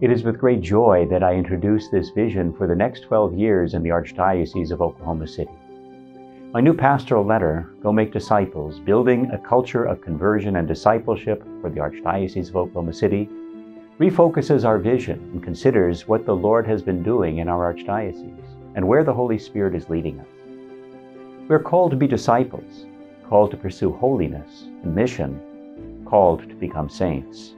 It is with great joy that I introduce this vision for the next 12 years in the Archdiocese of Oklahoma City. My new pastoral letter, Go Make Disciples Building a Culture of Conversion and Discipleship for the Archdiocese of Oklahoma City, refocuses our vision and considers what the Lord has been doing in our Archdiocese and where the Holy Spirit is leading us. We are called to be disciples, called to pursue holiness and mission, called to become saints.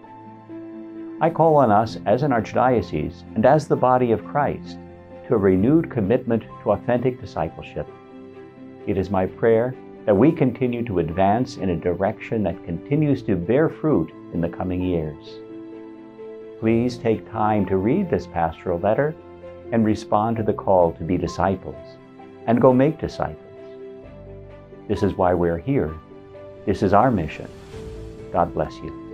I call on us as an archdiocese and as the body of Christ to a renewed commitment to authentic discipleship. It is my prayer that we continue to advance in a direction that continues to bear fruit in the coming years. Please take time to read this pastoral letter and respond to the call to be disciples and go make disciples. This is why we're here. This is our mission. God bless you.